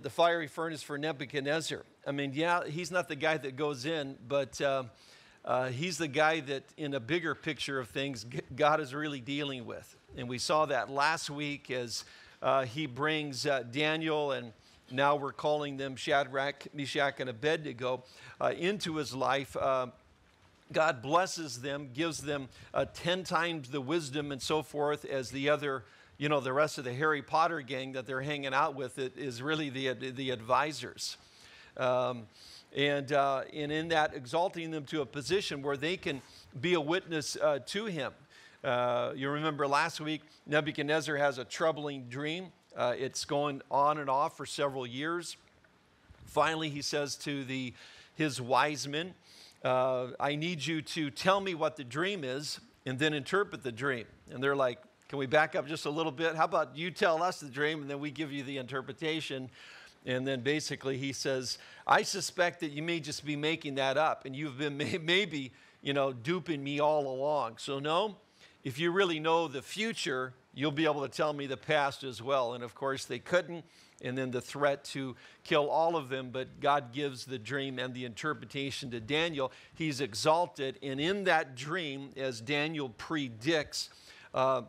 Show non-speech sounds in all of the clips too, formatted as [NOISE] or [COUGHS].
the fiery furnace for Nebuchadnezzar. I mean, yeah, he's not the guy that goes in, but uh, uh, he's the guy that, in a bigger picture of things, God is really dealing with. And we saw that last week as uh, he brings uh, Daniel, and now we're calling them Shadrach, Meshach, and Abednego, uh, into his life. Uh, God blesses them, gives them 10 times the wisdom and so forth as the other you know, the rest of the Harry Potter gang that they're hanging out with it is really the, the advisors. Um, and, uh, and in that, exalting them to a position where they can be a witness uh, to him. Uh, you remember last week, Nebuchadnezzar has a troubling dream. Uh, it's going on and off for several years. Finally, he says to the, his wise men, uh, I need you to tell me what the dream is and then interpret the dream. And they're like, can we back up just a little bit? How about you tell us the dream and then we give you the interpretation? And then basically he says, I suspect that you may just be making that up and you've been maybe, you know, duping me all along. So, no, if you really know the future, you'll be able to tell me the past as well. And of course, they couldn't. And then the threat to kill all of them, but God gives the dream and the interpretation to Daniel. He's exalted. And in that dream, as Daniel predicts, uh,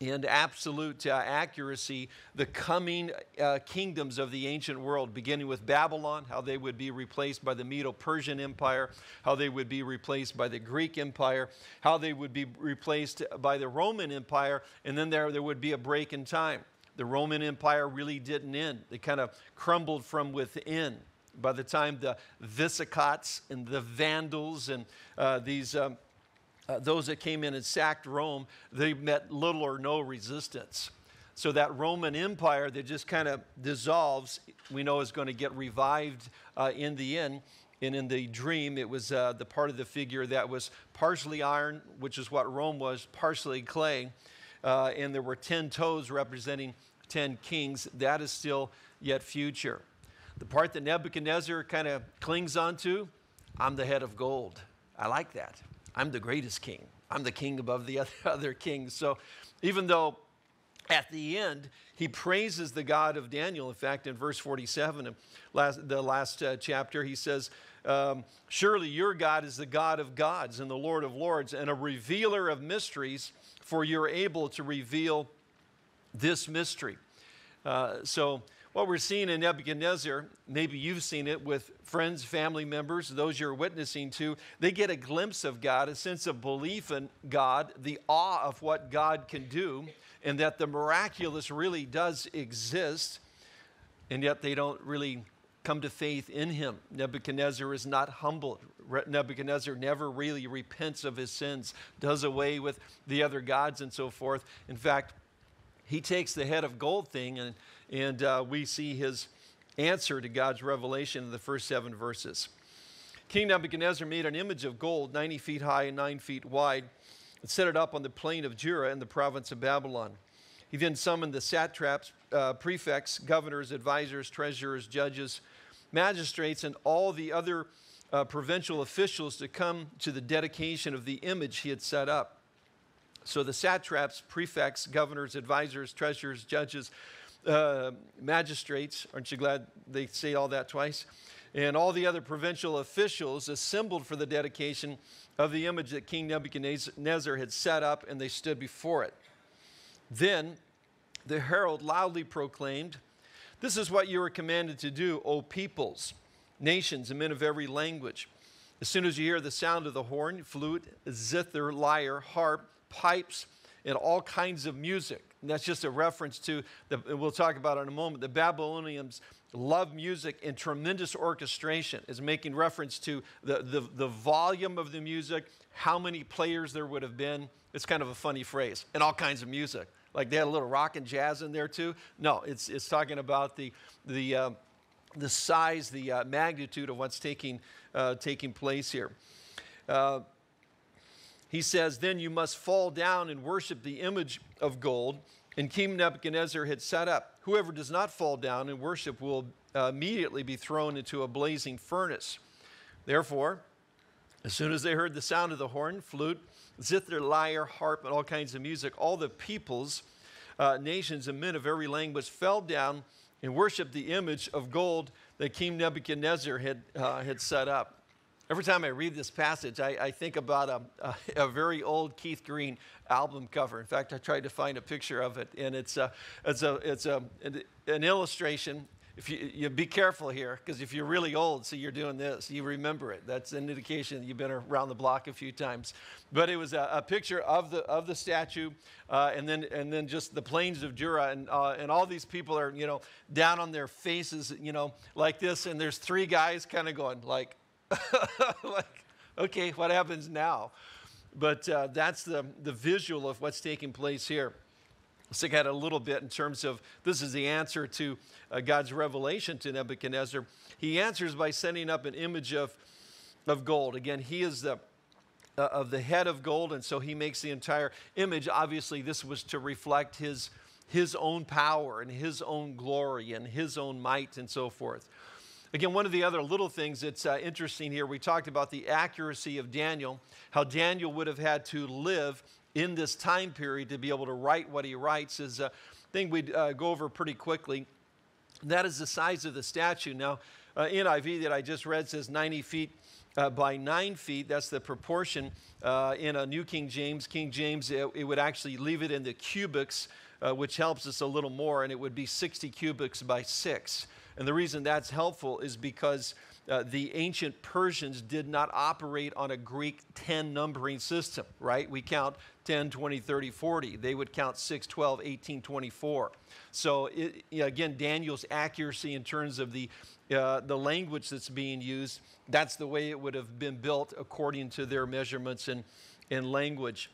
in absolute uh, accuracy the coming uh, kingdoms of the ancient world, beginning with Babylon, how they would be replaced by the Medo Persian Empire, how they would be replaced by the Greek Empire, how they would be replaced by the Roman Empire, and then there, there would be a break in time. The Roman Empire really didn't end, it kind of crumbled from within. By the time the Visigoths and the Vandals and uh, these um, uh, those that came in and sacked Rome, they met little or no resistance. So that Roman Empire that just kind of dissolves, we know is going to get revived uh, in the end. And in the dream, it was uh, the part of the figure that was partially iron, which is what Rome was, partially clay. Uh, and there were 10 toes representing 10 kings. That is still yet future. The part that Nebuchadnezzar kind of clings onto, I'm the head of gold. I like that. I'm the greatest king. I'm the king above the [LAUGHS] other other kings. So even though at the end, he praises the God of Daniel. In fact, in verse 47 last, the last uh, chapter, he says, um, Surely your God is the God of gods and the Lord of lords and a revealer of mysteries, for you're able to reveal this mystery. Uh, so what we're seeing in Nebuchadnezzar, maybe you've seen it with friends, family members, those you're witnessing to, they get a glimpse of God, a sense of belief in God, the awe of what God can do, and that the miraculous really does exist, and yet they don't really come to faith in him. Nebuchadnezzar is not humbled. Nebuchadnezzar never really repents of his sins, does away with the other gods and so forth. In fact, he takes the head of gold thing and and uh, we see his answer to God's revelation in the first seven verses. King Nebuchadnezzar made an image of gold, 90 feet high and 9 feet wide, and set it up on the plain of Dura in the province of Babylon. He then summoned the satraps, uh, prefects, governors, advisors, treasurers, judges, magistrates, and all the other uh, provincial officials to come to the dedication of the image he had set up. So the satraps, prefects, governors, advisors, treasurers, judges, uh, magistrates, aren't you glad they say all that twice? And all the other provincial officials assembled for the dedication of the image that King Nebuchadnezzar had set up, and they stood before it. Then the herald loudly proclaimed, This is what you are commanded to do, O peoples, nations, and men of every language. As soon as you hear the sound of the horn, flute, zither, lyre, harp, pipes, and all kinds of music, and that's just a reference to, the, we'll talk about in a moment, the Babylonians love music and tremendous orchestration is making reference to the, the, the volume of the music, how many players there would have been. It's kind of a funny phrase, and all kinds of music. Like they had a little rock and jazz in there too. No, it's, it's talking about the, the, uh, the size, the uh, magnitude of what's taking, uh, taking place here. He says, Then you must fall down and worship the image of gold. And King Nebuchadnezzar had set up. Whoever does not fall down and worship will uh, immediately be thrown into a blazing furnace. Therefore, as soon as they heard the sound of the horn, flute, zither, lyre, harp, and all kinds of music, all the peoples, uh, nations, and men of every language fell down and worshiped the image of gold that King Nebuchadnezzar had, uh, had set up. Every time I read this passage, I, I think about a, a, a, very old Keith Green album cover. In fact, I tried to find a picture of it, and it's a, it's a, it's a, an illustration. If you, you be careful here, because if you're really old, so you're doing this, you remember it. That's an indication that you've been around the block a few times. But it was a, a picture of the of the statue, uh, and then and then just the plains of Dura, and uh, and all these people are you know down on their faces, you know, like this, and there's three guys kind of going like [LAUGHS] like, okay, what happens now? But uh, that's the, the visual of what's taking place here. Let's look at it a little bit in terms of this is the answer to uh, God's revelation to Nebuchadnezzar. He answers by setting up an image of, of gold. Again, he is the uh, of the head of gold, and so he makes the entire image. Obviously, this was to reflect his his own power and his own glory and his own might and so forth. Again, one of the other little things that's uh, interesting here, we talked about the accuracy of Daniel, how Daniel would have had to live in this time period to be able to write what he writes, is a thing we'd uh, go over pretty quickly. That is the size of the statue. Now, uh, NIV that I just read says 90 feet uh, by 9 feet. That's the proportion uh, in a New King James. King James, it, it would actually leave it in the cubits, uh, which helps us a little more, and it would be 60 cubits by 6. And the reason that's helpful is because uh, the ancient Persians did not operate on a Greek 10 numbering system, right? We count 10, 20, 30, 40. They would count 6, 12, 18, 24. So, it, again, Daniel's accuracy in terms of the, uh, the language that's being used, that's the way it would have been built according to their measurements and, and language.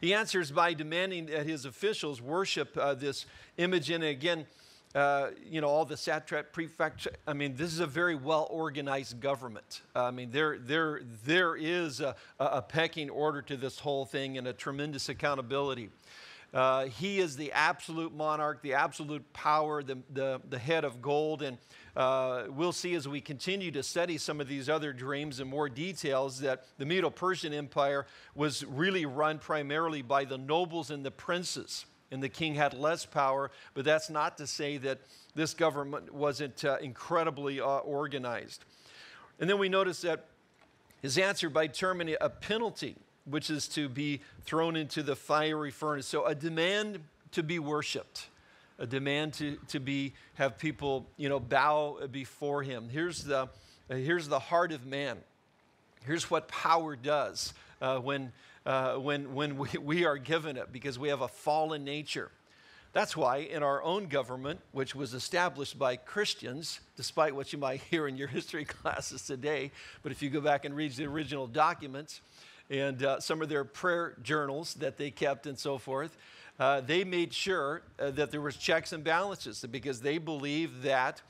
He answers by demanding that his officials worship uh, this image. And again, uh, you know, all the satrap prefects. I mean, this is a very well organized government. I mean, there, there, there is a, a pecking order to this whole thing and a tremendous accountability. Uh, he is the absolute monarch, the absolute power, the, the, the head of gold. And uh, we'll see as we continue to study some of these other dreams in more details that the Medo Persian Empire was really run primarily by the nobles and the princes and the king had less power, but that's not to say that this government wasn't uh, incredibly uh, organized. And then we notice that his answer by determining a penalty, which is to be thrown into the fiery furnace. So a demand to be worshiped, a demand to, to be, have people, you know, bow before him. Here's the, here's the heart of man. Here's what power does uh, when uh, when, when we, [LAUGHS] we are given it because we have a fallen nature. That's why in our own government, which was established by Christians, despite what you might [LAUGHS] hear in your history [LAUGHS] classes today, but if you go back and read the original documents and uh, some of their prayer journals that they kept and so forth, uh, they made sure uh, that there was checks and balances because they believed that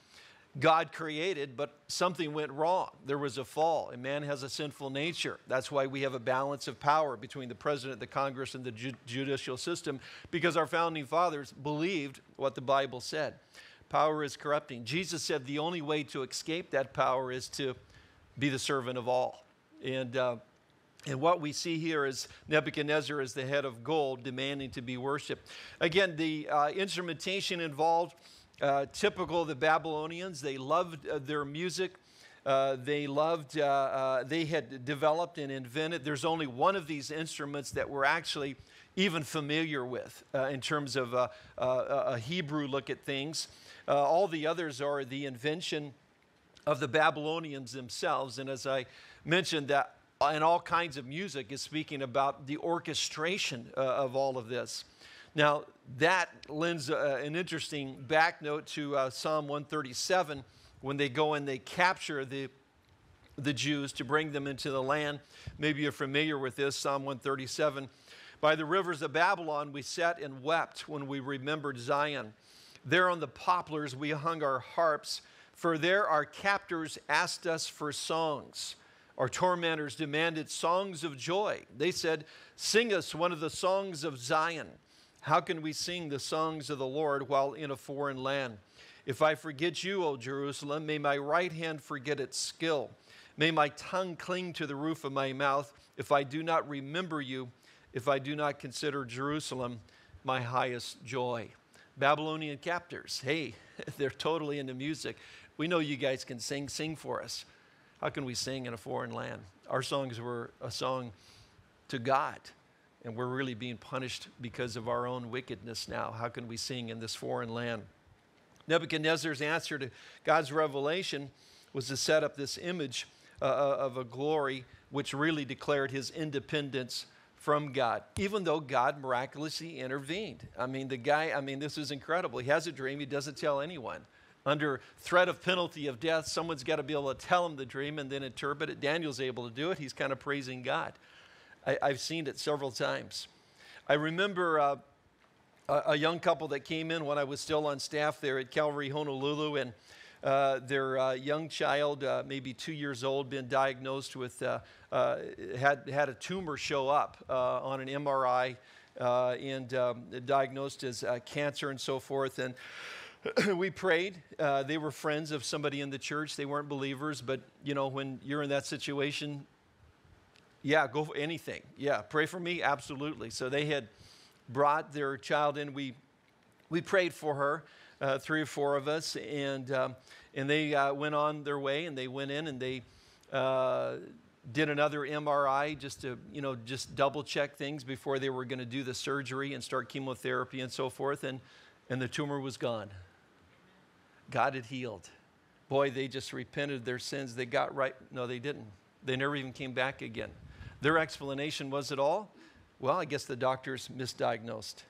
God created, but something went wrong. There was a fall, and man has a sinful nature. That's why we have a balance of power between the president, the Congress, and the ju- judicial system, because our founding fathers believed what the Bible said. Power is corrupting. Jesus said the only way to escape that power is to be the servant of all. And, uh, and what we see here is Nebuchadnezzar as the head of gold, demanding to be worshiped. Again, the uh, instrumentation involved uh, typical of the Babylonians. They loved uh, their music. Uh, they loved, uh, uh, they had developed and invented. There's only one of these instruments that we're actually even familiar with uh, in terms of a Hebrew look at things. all the others are the invention of the Babylonians themselves. And as I mentioned, that in all kinds of music is speaking about the orchestration of all of this. Now, that lends uh, an interesting back note to uh, Psalm 137 when they go and they capture the, the Jews to bring them into the land. Maybe you're familiar with this, Psalm 137. By the rivers of Babylon, we sat and wept when we remembered Zion. There on the poplars, we hung our harps, for there our captors asked us for songs. Our tormentors demanded songs of joy. They said, Sing us one of the songs of Zion. How can we sing the songs of the Lord while in a foreign land? If I forget you, O Jerusalem, may my right hand forget its skill. May my tongue cling to the roof of my mouth if I do not remember you, if I do not consider Jerusalem my highest joy. Babylonian captors, hey, [LAUGHS] They're totally into music. We know you guys can sing. Sing for us. How can we sing in a foreign land? Our songs were a song to God, and we're really being punished because of our own wickedness now. How can we sing in this foreign land? Nebuchadnezzar's answer to God's revelation was to set up this image uh, uh of a glory which really declared his independence from God, even though God miraculously intervened. I mean, the guy, I mean, this is incredible. He has a dream, he doesn't tell anyone. Under threat of penalty of death, someone's got to be able to tell him the dream and then interpret it. Daniel's able to do it. He's kind of praising God. I, have seen it several times. I remember uh, a, a, young couple that came in when I was still on staff there at Calvary Honolulu, and uh, their uh, young child, uh, maybe two years old, been diagnosed with, uh, uh, had, had a tumor show up uh, on an MRI and um, diagnosed as cancer and so forth. And [CLEARS THROAT] we prayed. they were friends of somebody in the church. They weren't believers, but you know, when you're in that situation, yeah, go for anything. Yeah, pray for me, absolutely. So they had brought their child in. We we prayed for her uh, three or four of us, and, um, and they uh, went on their way and they went in and they uh, did another MRI just to, you know, just double check things before they were going to do the surgery and start chemotherapy and so forth. And, and the tumor was gone. God had healed. Boy, they just repented their sins. They got right. No, they didn't. They never even came back again. Their explanation was it all? Well, I guess the doctors misdiagnosed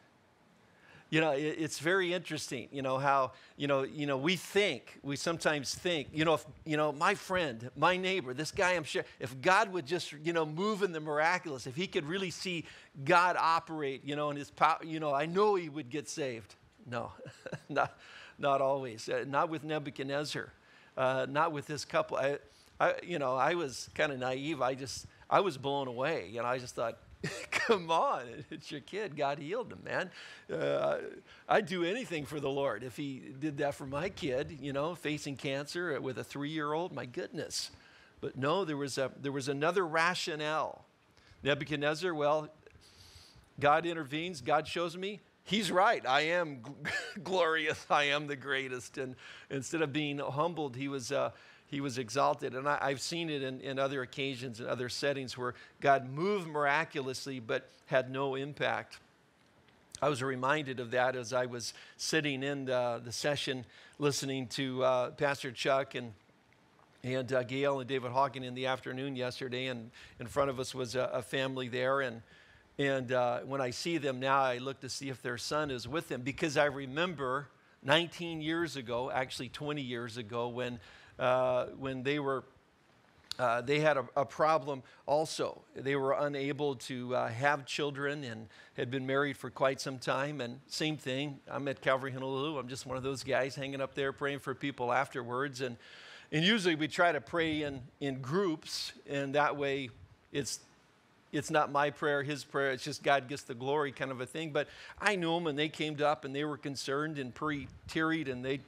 you know, it, it's very interesting, you know, how, you know, you know, we think, we sometimes think, you know, if, you know, my friend, my neighbor, this guy I'm sure, if God would just, you know, move in the miraculous, if he could really see God operate, you know, in his power, you know, I know he would get saved. No, [LAUGHS] not, not always. Uh, not with Nebuchadnezzar. Uh, not with this couple. I, I, you know, I was kind of naive. I just, I was blown away. You know, I just thought, [LAUGHS] Come on, it's your kid. God healed him, man. Uh, I'd do anything for the Lord if He did that for my kid. You know, facing cancer with a three-year-old. My goodness. But no, there was a there was another rationale. Nebuchadnezzar. Well, God intervenes. God shows me He's right. I am [LAUGHS] glorious. I am the greatest. And instead of being humbled, he was uh, he was exalted. And I, have seen it in, in other occasions, in other settings where God moved miraculously but had no impact. I was reminded of that as I was sitting in the, the session listening to uh, Pastor Chuck and and uh, Gail and David Hocking in the afternoon yesterday, and in front of us was a, a family there. And, and uh, when I see them now, I look to see if their son is with them because I remember 19 years ago, actually 20 years ago, when uh, when they were uh, they had a, a, problem also. They were unable to uh, have children and had been married for quite some time. And same thing, I'm at Calvary Honolulu. I'm just one of those guys hanging up there praying for people afterwards. And, and usually we try to pray in, in groups, and that way it's, it's not my prayer, his prayer. It's just God gets the glory kind of a thing. But I knew them, and they came up and they were concerned and pre tearied, and they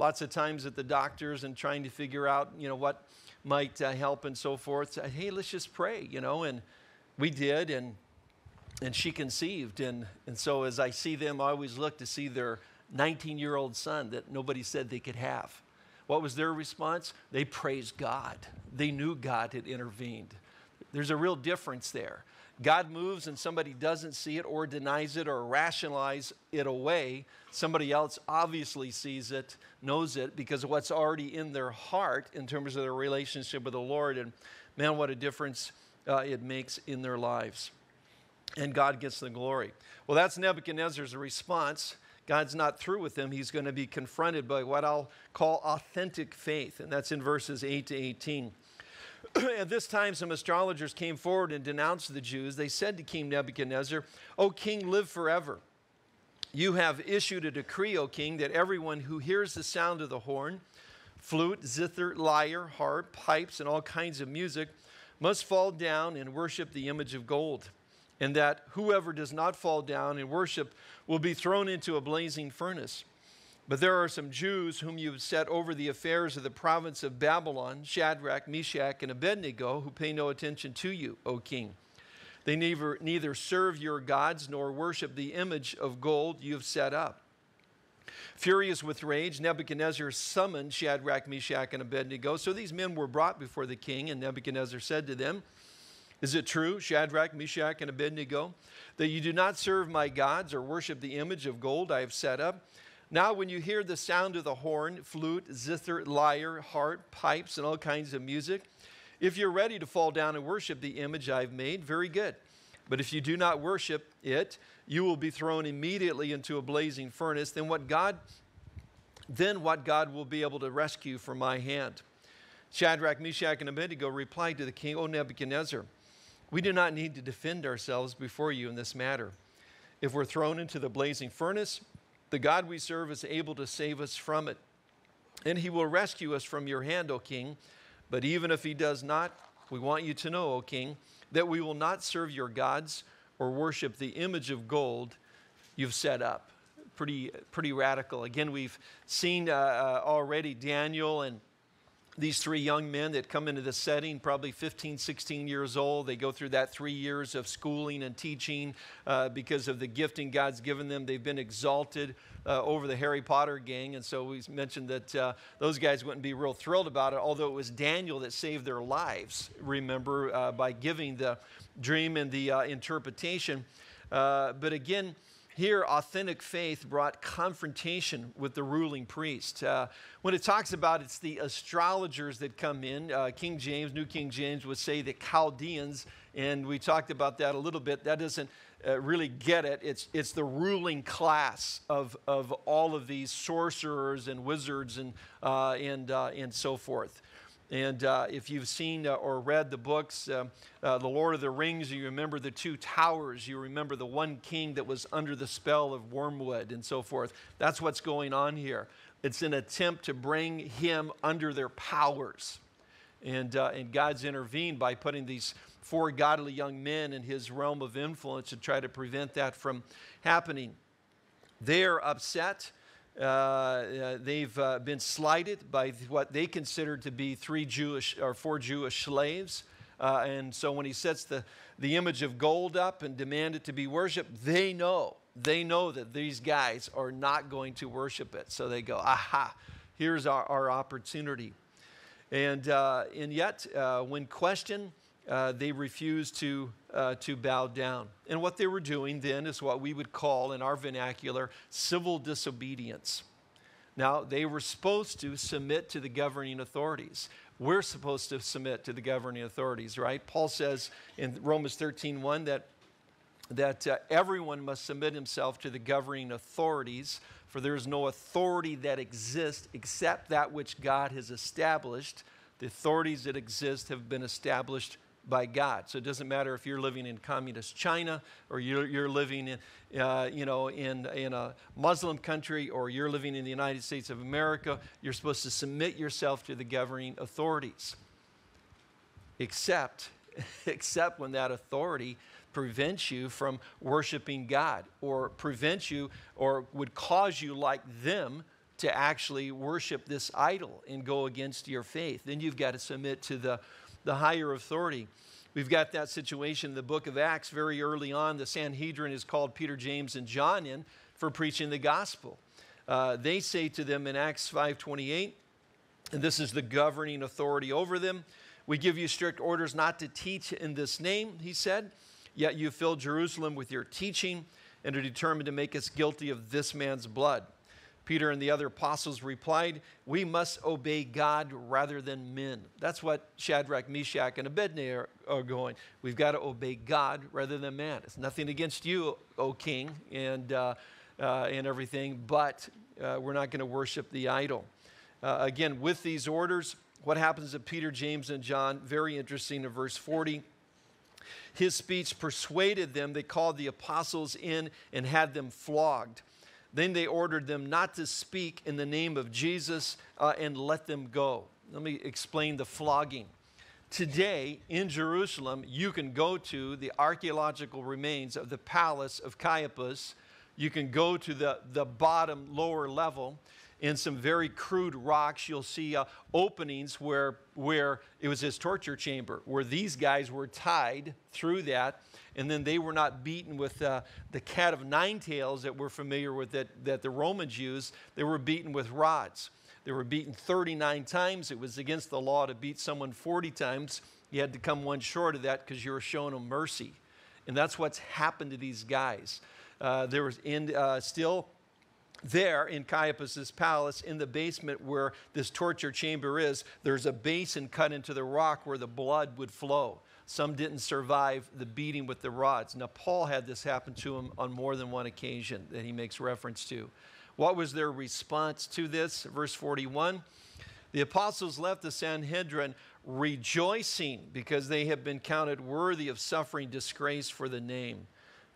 lots of times at the doctors and trying to figure out, you know, what might uh, help and so forth. So, hey, let's just pray, you know, and we did, and and she conceived, and and so as I see them, I always look to see their 19-year-old son that nobody said they could have. What was their response? They praised God. They knew God had intervened. There's a real difference there. God moves and somebody doesn't see it or denies it or rationalize it away. Somebody else obviously sees it, knows it because of what's already in their heart in terms of their relationship with the Lord. And man, what a difference uh, it makes in their lives. And God gets the glory. Well, that's Nebuchadnezzar's response. God's not through with him. He's going to be confronted by what I'll call authentic faith. And that's in verses 8 to 18. [CLEARS THROAT] At this time, some astrologers came forward and denounced the Jews. They said to King Nebuchadnezzar, O king, live forever. You have issued a decree, O king, that everyone who hears the sound of the horn, flute, zither, lyre, harp, pipes, and all kinds of music must fall down and worship the image of gold, and that whoever does not fall down and worship will be thrown into a blazing furnace. But there are some Jews whom you have set over the affairs of the province of Babylon, Shadrach, Meshach, and Abednego, who pay no attention to you, O king. They neither, neither serve your gods nor worship the image of gold you have set up. Furious with rage, Nebuchadnezzar summoned Shadrach, Meshach, and Abednego. So these men were brought before the king, and Nebuchadnezzar said to them, Is it true, Shadrach, Meshach, and Abednego, that you do not serve my gods or worship the image of gold I have set up? Now, when you hear the sound of the horn, flute, zither, lyre, harp, pipes, and all kinds of music, if you're ready to fall down and worship the image I've made, very good. But if you do not worship it, you will be thrown immediately into a blazing furnace. Then what God then what God will be able to rescue from my hand. Shadrach, Meshach, and Abednego replied to the king, O Nebuchadnezzar, we do not need to defend ourselves before you in this matter. If we're thrown into the blazing furnace, the God we serve is able to save us from it. And he will rescue us from your hand, O king. But even if he does not, we want you to know, O king, that we will not serve your gods or worship the image of gold you've set up. Pretty, pretty radical. Again, we've seen uh, uh, already Daniel and these three young men that come into the setting, probably 15, 16 years old. They go through that three years of schooling and teaching uh, because of the gifting God's given them. They've been exalted uh, over the Harry Potter gang. And so we mentioned that uh, those guys wouldn't be real thrilled about it, although it was Daniel that saved their lives, remember, uh, by giving the dream and the uh, interpretation. Uh, but again, here, authentic faith brought confrontation with the ruling priest. Uh, when it talks about it's the astrologers that come in, uh, King James, New King James would say the Chaldeans, and we talked about that a little bit. That doesn't uh, really get it. It's, it's the ruling class of, of all of these sorcerers and wizards and, uh, and, uh, and so forth. And uh, if you've seen uh, or read the books, uh, uh, The Lord of the Rings, you remember the two towers, you remember the one king that was under the spell of wormwood and so forth. That's what's going on here. It's an attempt to bring him under their powers. And, uh, and God's intervened by putting these four godly young men in his realm of influence to try to prevent that from happening. They're upset. Uh, uh, they've uh, been slighted by what they consider to be three Jewish or four Jewish slaves. Uh, and so when he sets the, the image of gold up and demand it to be worshiped, they know, they know that these guys are not going to worship it. So they go, aha, here's our, our opportunity. And, uh, and yet, uh, when questioned, uh, they refused to, uh, to bow down. And what they were doing then is what we would call, in our vernacular, civil disobedience. Now, they were supposed to submit to the governing authorities. We're supposed to submit to the governing authorities, right? Paul says in Romans 13 1 that, that uh, everyone must submit himself to the governing authorities, for there is no authority that exists except that which God has established. The authorities that exist have been established by God. So it doesn't matter if you're living in communist China or you're, you're living in, uh, you know, in, in a Muslim country or you're living in the United States of America. You're supposed to submit yourself to the governing authorities. Except, [LAUGHS] except when that authority prevents you from worshiping God or prevents you or would cause you like them to actually worship this idol and go against your faith. Then you've got to submit to the the higher authority. We've got that situation in the book of Acts very early on. The Sanhedrin is called Peter, James, and John in for preaching the gospel. Uh, they say to them in Acts 5.28, and this is the governing authority over them, we give you strict orders not to teach in this name, he said, yet you fill Jerusalem with your teaching and are determined to make us guilty of this man's blood. Peter and the other apostles replied, We must obey God rather than men. That's what Shadrach, Meshach, and Abednego are, going. We've got to obey God rather than man. It's nothing against you, O king, and, uh, uh, and everything, but uh, we're not going to worship the idol. Uh, again, with these orders, what happens to Peter, James, and John? Very interesting in verse 40 his speech persuaded them. They called the apostles in and had them flogged. Then they ordered them not to speak in the name of Jesus uh, and let them go. Let me explain the flogging. Today in Jerusalem, you can go to the archaeological remains of the palace of Caiaphas. You can go to the, the bottom, lower level, in some very crude rocks, you'll see uh, openings where, where it was his torture chamber, where these guys were tied through that, and then they were not beaten with uh, the cat of nine tails that we're familiar with that, that the Romans used. They were beaten with rods. They were beaten 39 times. It was against the law to beat someone 40 times. You had to come one short of that because you were showing them mercy. And that's what's happened to these guys. Uh, there was in, uh, still there in Caiaphas's palace, in the basement where this torture chamber is, there's a basin cut into the rock where the blood would flow. Some didn't survive the beating with the rods. Now, Paul had this happen to him on more than one occasion that he makes reference to. What was their response to this? Verse 41 The apostles left the Sanhedrin rejoicing because they have been counted worthy of suffering disgrace for the name.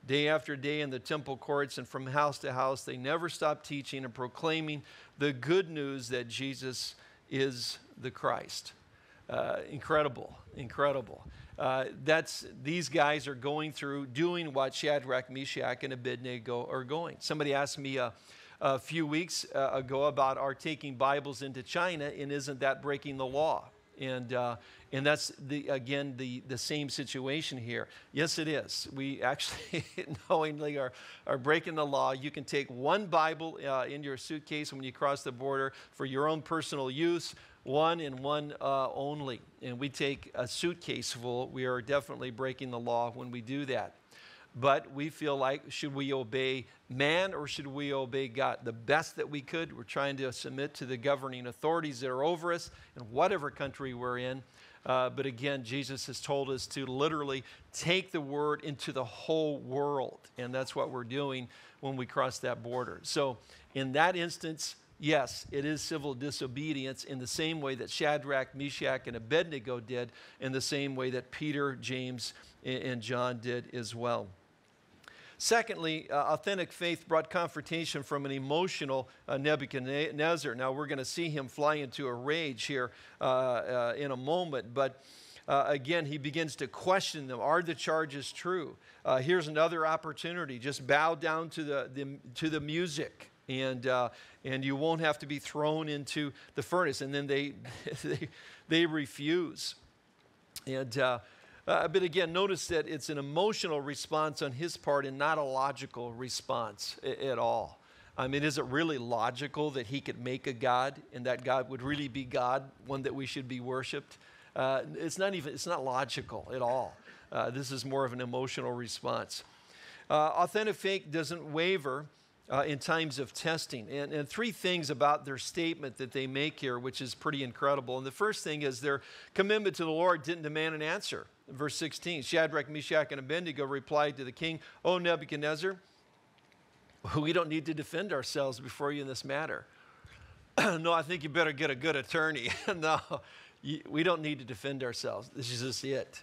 Day after day in the temple courts and from house to house, they never stopped teaching and proclaiming the good news that Jesus is the Christ. Uh, incredible, incredible. Uh, that's these guys are going through doing what Shadrach, Meshach, and Abednego are going. Somebody asked me a, a few weeks uh, ago about our taking Bibles into China, and isn't that breaking the law? And, uh, and that's, the, again, the, the same situation here. Yes, it is. We actually [LAUGHS] knowingly are, are breaking the law. You can take one Bible uh, in your suitcase when you cross the border for your own personal use, one and one uh, only. And we take a suitcase full. We are definitely breaking the law when we do that but we feel like should we obey man or should we obey God? The best that we could, we're trying to submit to the governing authorities that are over us in whatever country we're in. Uh, but again, Jesus has told us to literally take the word into the whole world. And that's what we're doing when we cross that border. So, in that instance, yes, it is civil disobedience in the same way that Shadrach, Meshach, and Abednego did, in the same way that Peter, James, and John did as well. Secondly, uh, authentic faith brought confrontation from an emotional uh, Nebuchadnezzar. Now, we're going to see him fly into a rage here uh, uh in a moment, but uh, again, he begins to question them. Are the charges true? Uh, here's another opportunity. Just bow down to the, the to the music. And, and you won't have to be thrown into the furnace. And then they, [LAUGHS] they, they refuse. And uh, but again, notice that it's an emotional response on his part and not a logical response at all. I mean, is it really logical that he could make a God and that God would really be God, one that we should be worshiped? Uh, it's not even, it's not logical at all. Uh, this is more of an emotional response. Uh, authentic faith doesn't waver uh, in times of testing. And, and, three things about their statement that they make here, which is pretty incredible. And the first thing is their commitment to the Lord didn't demand an answer. Verse 16 Shadrach, Meshach, and Abednego replied to the king, O Nebuchadnezzar, we don't need to defend ourselves before you in this matter. [CLEARS THROAT] no, I think you better get a good attorney. [LAUGHS] no, we don't need to defend ourselves. This is just it.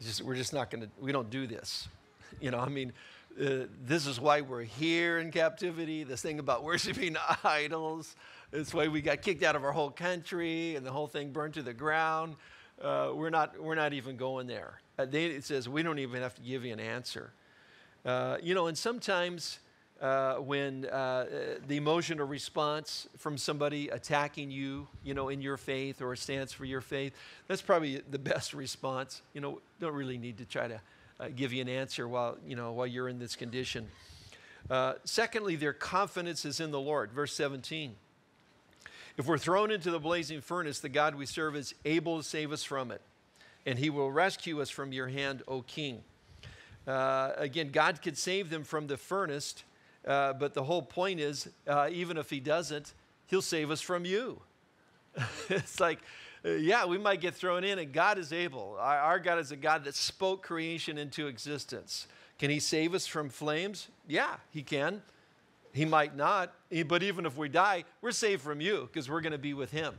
Just, we're just not going to, we don't do this. [LAUGHS] You know, I mean, uh, this is why we're here in captivity. This thing about [LAUGHS] worshiping idols. This why we got kicked out of our whole country and the whole thing burned to the ground. Uh, we're, not, we're not even going there. Uh, they, it says we don't even have to give you an answer. Uh, you know, and sometimes uh, when uh, the emotional response from somebody attacking you, you know, in your faith or a stance for your faith, that's probably the best response. You know, don't really need to try to uh, give you an answer while, you know, while you're in this condition. Uh, secondly, their confidence is in the Lord. Verse 17. If we're thrown into the blazing furnace, the God we serve is able to save us from it, and he will rescue us from your hand, O king. Uh, again, God could save them from the furnace, uh, but the whole point is, uh, even if he doesn't, he'll save us from you. [LAUGHS] it's like, uh, yeah, we might get thrown in, and God is able. Our, our God is a God that spoke creation into existence. Can He save us from flames? Yeah, He can. He might not, but even if we die, we're saved from you because we're going to be with Him.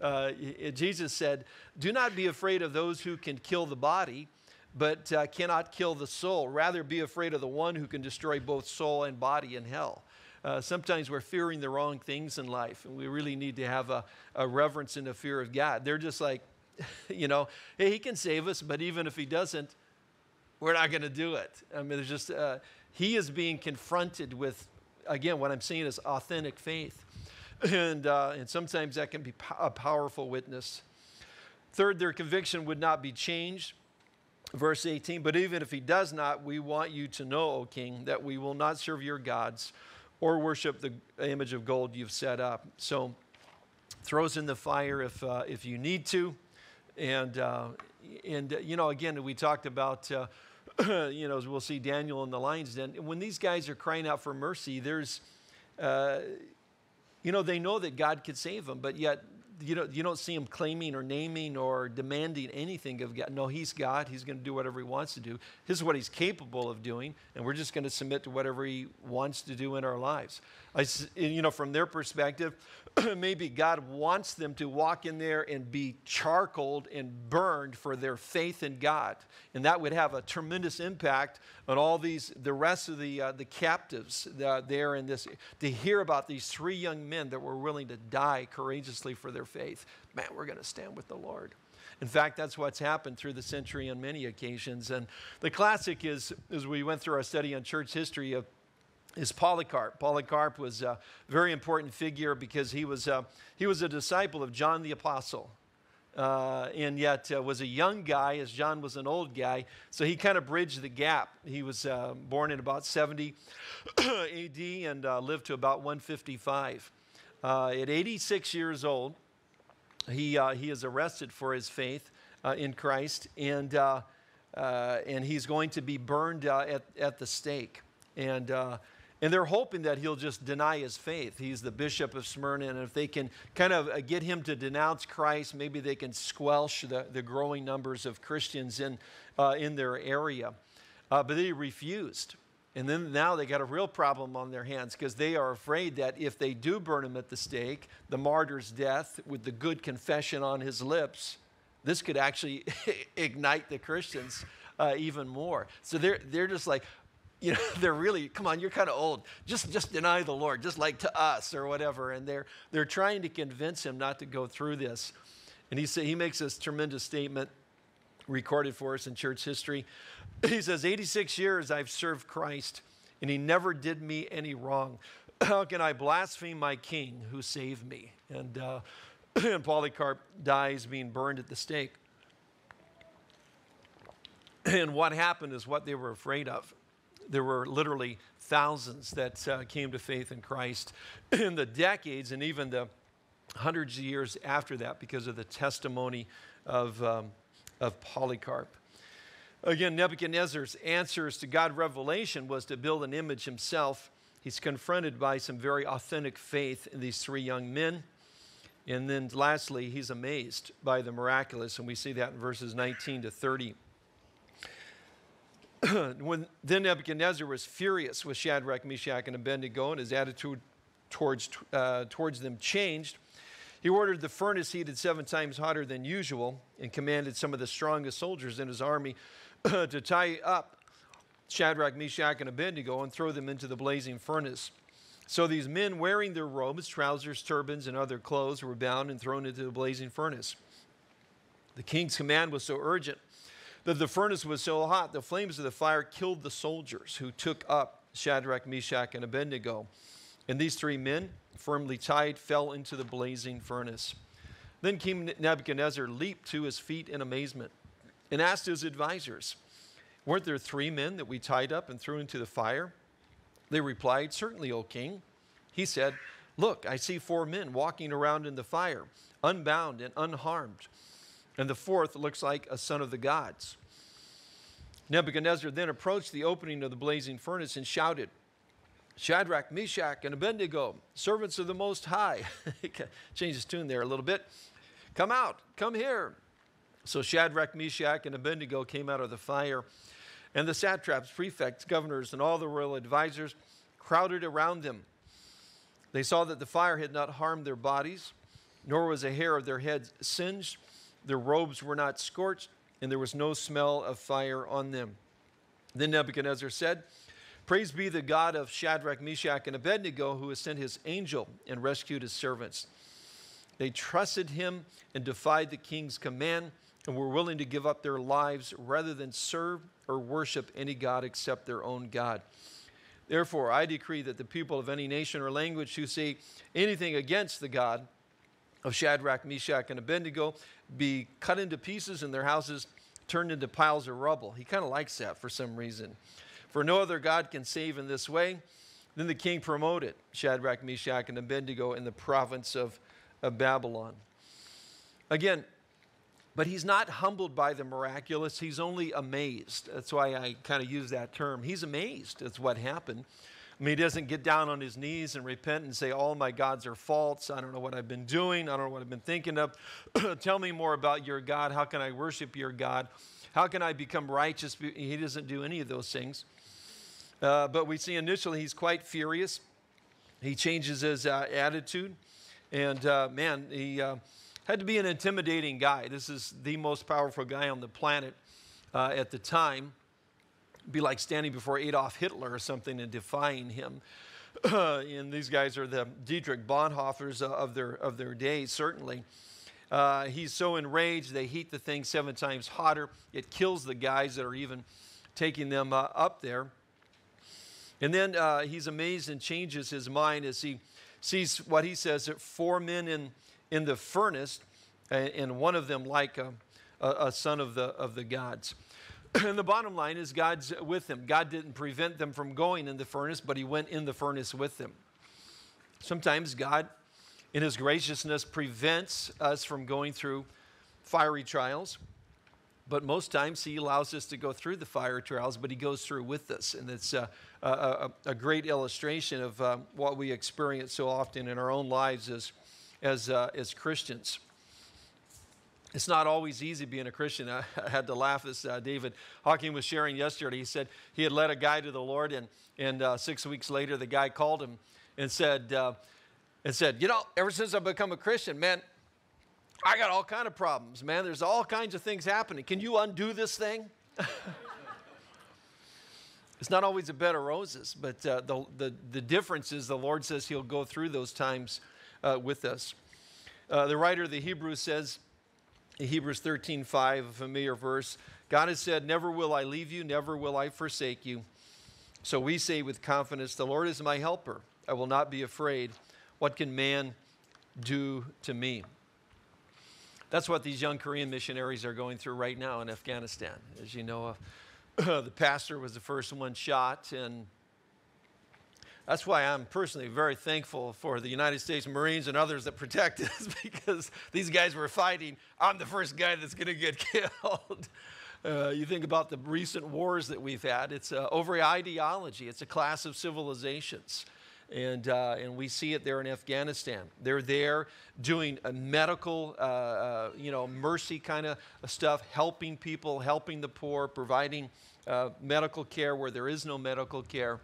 Uh, Jesus said, Do not be afraid of those who can kill the body, but uh, cannot kill the soul. Rather, be afraid of the one who can destroy both soul and body in hell. Uh, sometimes we're fearing the wrong things in life, and we really need to have a, a reverence and a fear of God. They're just like, [LAUGHS] you know, hey, He can save us, but even if He doesn't, we're not going to do it. I mean, there's just, uh, He is being confronted with, again, what I'm seeing is authentic faith. And, uh, and sometimes that can be a powerful witness. Third, their conviction would not be changed. Verse 18, but even if he does not, we want you to know, O king, that we will not serve your gods or worship the image of gold you've set up. So throws in the fire if, uh, if you need to. And, uh, and uh, you know, again, we talked about, uh, [COUGHS] you know, as we'll see Daniel in the lion's den. When these guys are crying out for mercy, there's, uh, you know, they know that God could save them, but yet you don't, you don't see him claiming or naming or demanding anything of God. No, he's God. He's going to do whatever he wants to do. This is what he's capable of doing, and we're just going to submit to whatever he wants to do in our lives. I, you know, from their perspective, [CLEARS THROAT] maybe God wants them to walk in there and be charcoaled and burned for their faith in God. And that would have a tremendous impact on all these, the rest of the, uh, the captives uh, there in this, to hear about these three young men that were willing to die courageously for their faith. Man, we're going to stand with the Lord. In fact, that's what's happened through the century on many occasions. And the classic is, as we went through our study on church history, of is Polycarp. Polycarp was a very important figure because he was, a, he was a disciple of John the Apostle. Uh, and yet uh, was a young guy as John was an old guy. So he kind of bridged the gap. He was uh, born in about 70 [CLEARS THROAT] AD and uh, lived to about 155. Uh, at 86 years old, he, uh, he is arrested for his faith in Christ, and, and he's going to be burned at, at the stake. And and they're hoping that he'll just deny his faith. He's the bishop of Smyrna, and if they can kind of uh, get him to denounce Christ, maybe they can squelch the, the growing numbers of Christians in, uh, in their area. Uh, but they refused. And then now they got a real problem on their hands because they are afraid that if they do burn him at the stake, the martyr's death with the good confession on his lips, this could actually [LAUGHS] ignite the Christians uh, even more. So they're, they're just like, you know, [LAUGHS] they're really, come on, you're kind of old. Just, just deny the Lord, just like to us or whatever. And they're, they're trying to convince him not to go through this. And he, say, he makes this tremendous statement recorded for us in church history. [CLEARS THROAT] He says, 86 years I've served Christ, and he never did me any wrong. [CLEARS THROAT] How can I blaspheme my king who saved me? And, uh, [CLEARS THROAT] and Polycarp dies being burned at the stake. And what happened is what they were afraid of there were literally thousands that uh, came to faith in Christ [CLEARS THROAT] in the decades and even the hundreds of years after that because of the testimony of, um, of Polycarp. Again, Nebuchadnezzar's answers to God revelation was to build an image himself. He's confronted by some very authentic faith in these three young men. And then lastly, he's amazed by the miraculous, and we see that in verses 19 to 30. [COUGHS] when then Nebuchadnezzar was furious with Shadrach, Meshach, and Abednego, and his attitude towards, uh, towards them changed. He ordered the furnace heated seven times hotter than usual and commanded some of the strongest soldiers in his army [COUGHS] to tie up Shadrach, Meshach, and Abednego and throw them into the blazing furnace. So these men, wearing their robes, trousers, turbans, and other clothes, were bound and thrown into the blazing furnace. The king's command was so urgent that the furnace was so hot, the flames of the fire killed the soldiers who took up Shadrach, Meshach, and Abednego. And these three men, firmly tied, fell into the blazing furnace. Then King Nebuchadnezzar leaped to his feet in amazement and asked his advisors, Weren't there three men that we tied up and threw into the fire? They replied, Certainly, O king. He said, Look, I see four men walking around in the fire, unbound and unharmed and the fourth looks like a son of the gods. Nebuchadnezzar then approached the opening of the blazing furnace and shouted, Shadrach, Meshach, and Abednego, servants of the Most High. [LAUGHS] Change his tune there a little bit. Come out, come here. So Shadrach, Meshach, and Abednego came out of the fire, and the satraps, prefects, governors, and all the royal advisors crowded around them. They saw that the fire had not harmed their bodies, nor was a hair of their heads singed their robes were not scorched, and there was no smell of fire on them. Then Nebuchadnezzar said, Praise be the God of Shadrach, Meshach, and Abednego, who has sent his angel and rescued his servants. They trusted him and defied the king's command and were willing to give up their lives rather than serve or worship any God except their own God. Therefore, I decree that the people of any nation or language who say anything against the God of Shadrach, Meshach, and Abednego be cut into pieces and their houses turned into piles of rubble. He kind of likes that for some reason. For no other God can save in this way. Then the king promoted Shadrach, Meshach, and Abednego in the province of, of Babylon. Again, but he's not humbled by the miraculous. He's only amazed. That's why I kind of use that term. He's amazed. That's what happened. I mean, he doesn't get down on his knees and repent and say, All my gods are false. I don't know what I've been doing. I don't know what I've been thinking of. [CLEARS THROAT] Tell me more about your God. How can I worship your God? How can I become righteous? He doesn't do any of those things. Uh, but we see initially he's quite furious. He changes his uh, attitude. And uh, man, he uh, had to be an intimidating guy. This is the most powerful guy on the planet uh, at the time. Be like standing before Adolf Hitler or something and defying him. [CLEARS THROAT] and these guys are the Dietrich Bonhoeffers of their, of their day, certainly. Uh, he's so enraged, they heat the thing seven times hotter. It kills the guys that are even taking them uh, up there. And then uh, he's amazed and changes his mind as he sees what he says that four men in in the furnace, and one of them like a, a, son of the, of the gods. [COUGHS] And the bottom line is God's with them. God didn't prevent them from going in the furnace, but He went in the furnace with them. Sometimes God, in His graciousness, prevents us from going through fiery trials. But most times he allows us to go through the fire trials, but he goes through with us. And it's a, a, a great illustration of uh, what we experience so often in our own lives as as, uh, as Christians. It's not always easy being a Christian. [LAUGHS] I, I had to laugh as uh, David Hocking was sharing yesterday. He said he had led a guy to the Lord, and, and uh, six weeks later, the guy called him and said, uh, and said, You know, ever since I've become a Christian, man, I got all kind of problems, man. There's all kinds of things happening. Can you undo this thing? [LAUGHS] it's not always a bed of roses, but uh, the, the, the difference is the Lord says He'll go through those times uh, with us. Uh, the writer of the Hebrews says, Hebrews 13, 5, a familiar verse, God has said, Never will I leave you, never will I forsake you. So we say with confidence, The Lord is my helper. I will not be afraid. What can man do to me? That's what these young Korean missionaries are going through right now in Afghanistan. As you know, uh, [CLEARS THROAT] the pastor was the first one shot, and that's why I'm personally very thankful for the United States Marines and others that protect [LAUGHS] us because these guys were fighting. I'm the first guy that's going to get [LAUGHS] killed. Uh, you think about the recent wars that we've had, it's uh, over ideology, it's a class of civilizations. And, uh, and we see it there in Afghanistan. They're there doing a medical, uh, uh, you know, mercy kind of stuff, helping people, helping the poor, providing uh, medical care where there is no medical care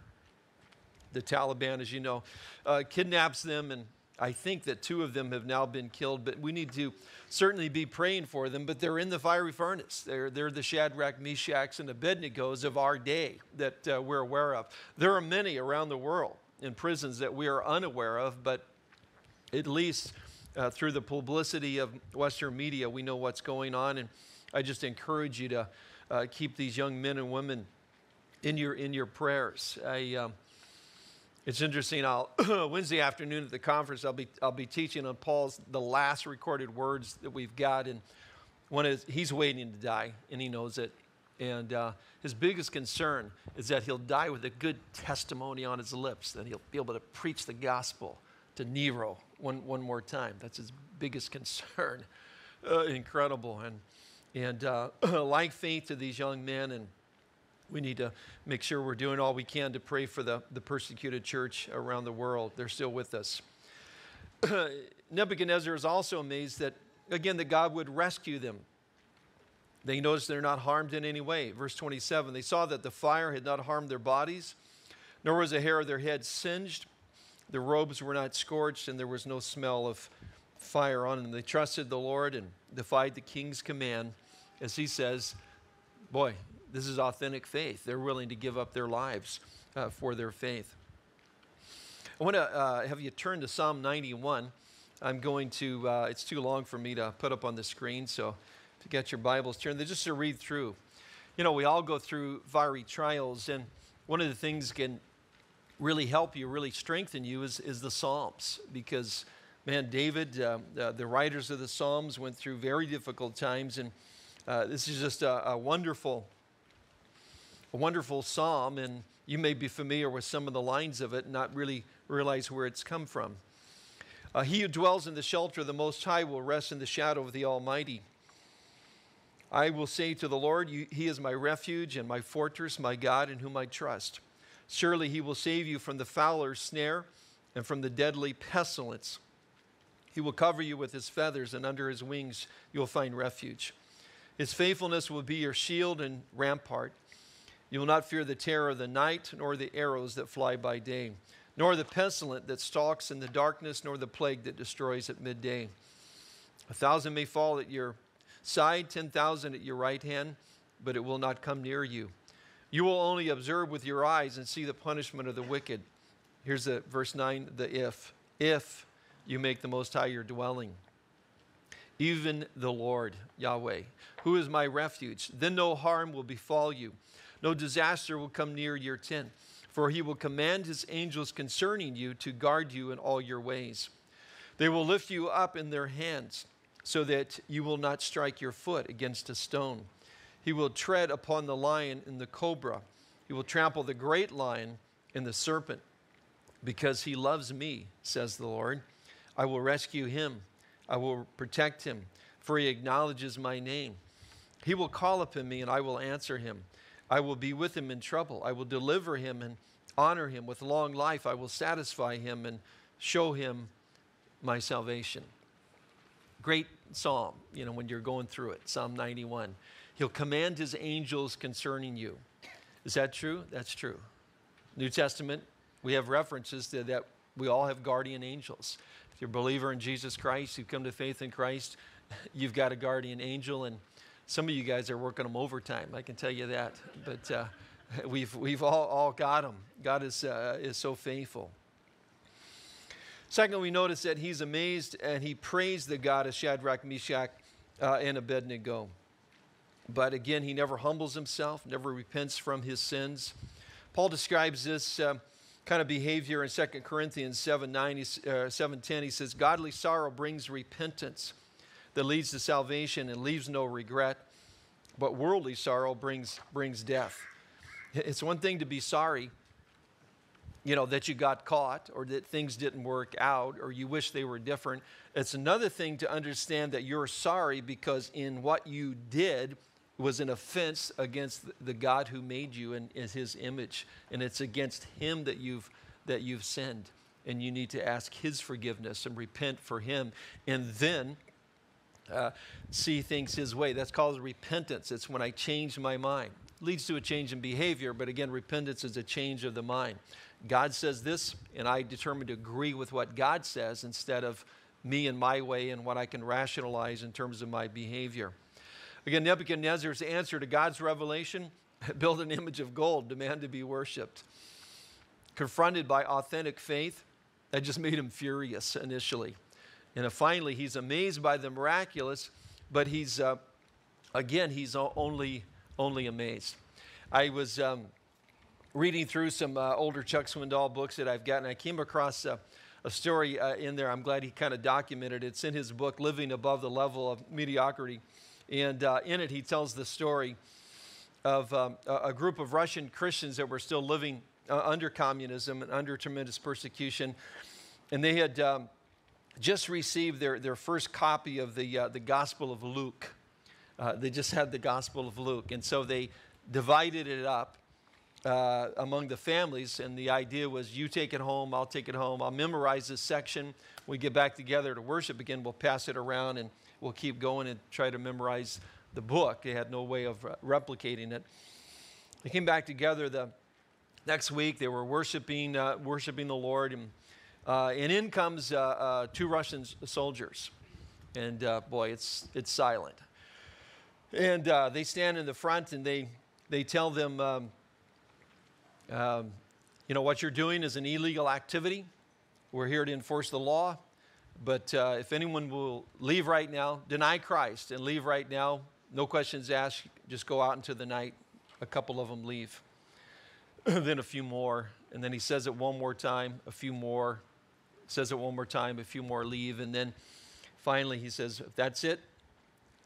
the Taliban, as you know, uh, kidnaps them, and I think that two of them have now been killed, but we need to certainly be praying for them. But they're in the fiery furnace. They're, they're the Shadrach, Meshachs, and Abednego's of our day that uh, we're aware of. There are many around the world in prisons that we are unaware of, but at least uh, through the publicity of Western media, we know what's going on. And I just encourage you to uh, keep these young men and women in your, in your prayers. I. Um, it's interesting. I'll [CLEARS THROAT] Wednesday afternoon at the conference, I'll be I'll be teaching on Paul's the last recorded words that we've got, and one is he's waiting to die, and he knows it. And uh, his biggest concern is that he'll die with a good testimony on his lips, that he'll be able to preach the gospel to Nero one, one more time. That's his biggest [LAUGHS] concern. Uh, incredible. And, and uh, [CLEARS THROAT] like faith to these young men and we need to make sure we're doing all we can to pray for the, the persecuted church around the world. They're still with us. [CLEARS THROAT] Nebuchadnezzar is also amazed that, again, that God would rescue them. They noticed they're not harmed in any way. Verse 27 they saw that the fire had not harmed their bodies, nor was a hair of their head singed. Their robes were not scorched, and there was no smell of fire on them. They trusted the Lord and defied the king's command. As he says, Boy, this is authentic faith. They're willing to give up their lives uh, for their faith. I want to uh, have you turn to Psalm 91. I'm going to, uh, it's too long for me to put up on the screen, so to get your Bibles turned, just to read through. You know, we all go through fiery trials, and one of the things can really help you, really strengthen you, is, is the Psalms. Because, man, David, uh, uh, the writers of the Psalms went through very difficult times, and uh, this is just a, a, wonderful, a wonderful psalm. And you may be familiar with some of the lines of it, and not really realize where it's come from. Uh, he who dwells in the shelter of the Most High will rest in the shadow of the Almighty. I will say to the Lord, He is my refuge and my fortress, my God in whom I trust. Surely He will save you from the fowler's snare and from the deadly pestilence. He will cover you with His feathers, and under His wings you will find refuge. His faithfulness will be your shield and rampart. You will not fear the terror of the night, nor the arrows that fly by day nor the pestilence that stalks in the darkness, nor the plague that destroys at midday. A thousand may fall at your side, 10,000 at your right hand, but it will not come near you. You will only observe with your eyes and see the punishment of the wicked. Here's the verse 9, the if. If you make the Most High your dwelling, even the Lord, Yahweh, who is my refuge, then no harm will befall you, no disaster will come near your tent for he will command his angels concerning you to guard you in all your ways. They will lift you up in their hands so that you will not strike your foot against a stone. He will tread upon the lion and the cobra. He will trample the great lion and the serpent. Because he loves me, says the Lord, I will rescue him. I will protect him, for he acknowledges my name. He will call upon me, and I will answer him. I will be with him in trouble. I will deliver him and honor him with long life. I will satisfy him and show him my salvation. Great psalm, you know, when you're going through it, Psalm 91. He'll command his angels concerning you. Is that true? That's true. New Testament, we have references to that we all have guardian angels. If you're a believer in Jesus Christ, you've come to faith in Christ, [LAUGHS] you've got a guardian angel, and some of you guys are working them overtime, I can tell you that. But uh, [LAUGHS] we've, we've all, all got them. God is, uh, is so faithful. Second, we notice that he's amazed and he praised the God of Shadrach, Meshach, uh, and Abednego. But again, he never humbles himself, never repents from his sins. Paul describes this uh, kind of behavior in 2 Corinthians 7, 9, uh, 7 10. He says, Godly sorrow brings repentance that leads to salvation and leaves no regret, but worldly sorrow brings, brings death. It's one thing to be sorry, you know, that you got caught or that things didn't work out or you wish they were different. It's another thing to understand that you're sorry because in what you did was an offense against the God who made you and in his image. And it's against him that you've, that you've sinned. And you need to ask his forgiveness and repent for him. And then uh, see things his way. That's called repentance. It's when I change my mind. Leads to a change in behavior, but again, repentance is a change of the mind. God says this, and I determine to agree with what God says instead of me and my way and what I can rationalize in terms of my behavior. Again, Nebuchadnezzar's answer to God's revelation [LAUGHS] build an image of gold, demand to be worshiped. Confronted by authentic faith, that just made him furious initially. And finally, he's amazed by the miraculous, but he's, uh, again, he's only, only amazed. I was um, reading through some uh, older Chuck Swindoll books that I've gotten. I came across a, a story uh, in there. I'm glad he kind of documented it. It's in his book, Living Above the Level of Mediocrity. And uh, in it, he tells the story of um, a group of Russian Christians that were still living uh, under communism and under tremendous persecution. And they had um, just received their, their first copy of the, uh, the Gospel of Luke. Uh, they just had the Gospel of Luke. And so they divided it up uh, among the families. And the idea was you take it home, I'll take it home, I'll memorize this section. We get back together to worship again, we'll pass it around and we'll keep going and try to memorize the book. They had no way of replicating it. They came back together the next week. They were worshiping, uh, worshiping the Lord. And uh, and in comes uh, uh, two Russian soldiers. And uh, boy, it's, it's silent. And they stand in the front and they, they tell them, um, um, you know, what you're doing is an illegal activity. We're here to enforce the law. But uh, if anyone will leave right now, deny Christ and leave right now, no questions asked, just go out into the night. A couple of them leave. [CLEARS THROAT] then a few more, and then he says it one more time, a few more, says it one more time, a few more leave, and then finally he says, if that's it,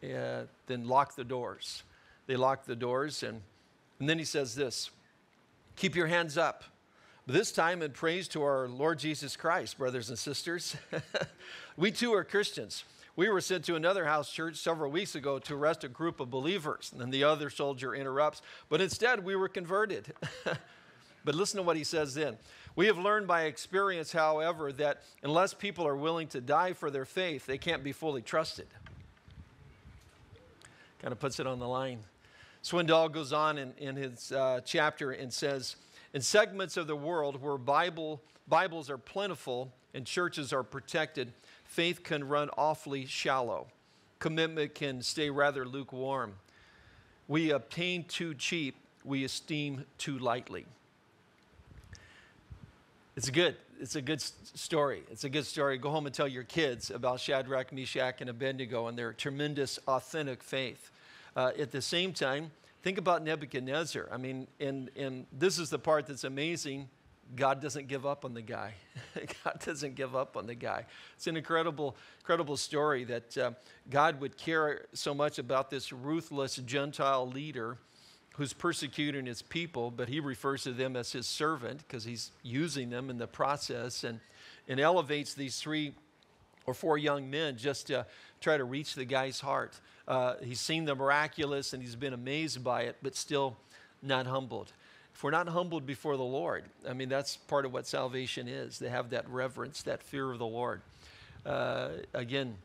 uh, then lock the doors. They lock the doors, and, and then he says this keep your hands up. This time in praise to our Lord Jesus Christ, brothers and sisters. [LAUGHS] we too are Christians. We were sent to another house church several weeks ago to arrest a group of believers. And then the other soldier interrupts, but instead we were converted. [LAUGHS] but listen to what he says then. We have learned by experience, however, that unless people are willing to die for their faith, they can't be fully trusted. Kind of puts it on the line. Swindoll goes on in, in his uh, chapter and says, in segments of the world where Bible, Bibles are plentiful and churches are protected, faith can run awfully shallow. Commitment can stay rather lukewarm. We obtain too cheap, we esteem too lightly. It's a good. It's a good story. It's a good story. Go home and tell your kids about Shadrach, Meshach, and Abednego and their tremendous, authentic faith. Uh, at the same time, think about Nebuchadnezzar. I mean, and, and this is the part that's amazing. God doesn't give up on the guy. [LAUGHS] God doesn't give up on the guy. It's an incredible, incredible story that uh, God would care so much about this ruthless Gentile leader who's persecuting his people, but he refers to them as his servant because he's using them in the process and, and elevates these three or four young men just to try to reach the guy's heart. Uh, he's seen the miraculous and he's been amazed by it, but still not humbled. If we're not humbled before the Lord, I mean, that's part of what salvation is. They have that reverence, that fear of the Lord. Uh, again,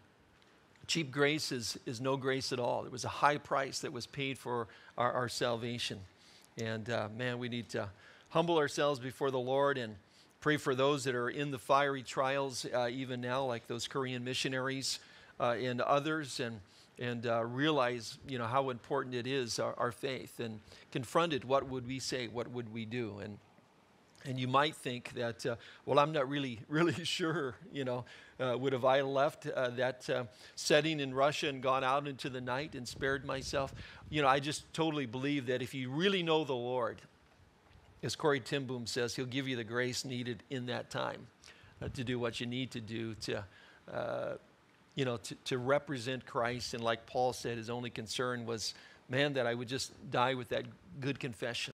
cheap grace is, is no grace at all. It was a high price that was paid for our, our salvation. And uh, man, we need to humble ourselves before the Lord and pray for those that are in the fiery trials uh, even now, like those Korean missionaries uh, and others, and, and uh, realize you know, how important it is, our, our faith. And confronted, what would we say? What would we do? And and you might think that, uh, well, I'm not really, [LAUGHS] really sure, you know, uh, would have I left uh, that uh, setting in Russia and gone out into the night and spared myself? You know, I just totally believe that if you really know the Lord, as Corrie ten Boom says, He'll give you the grace needed in that time uh, to do what you need to do to, uh, you know, to, to represent Christ. And like Paul said, his only concern was, man, that I would just die with that good confession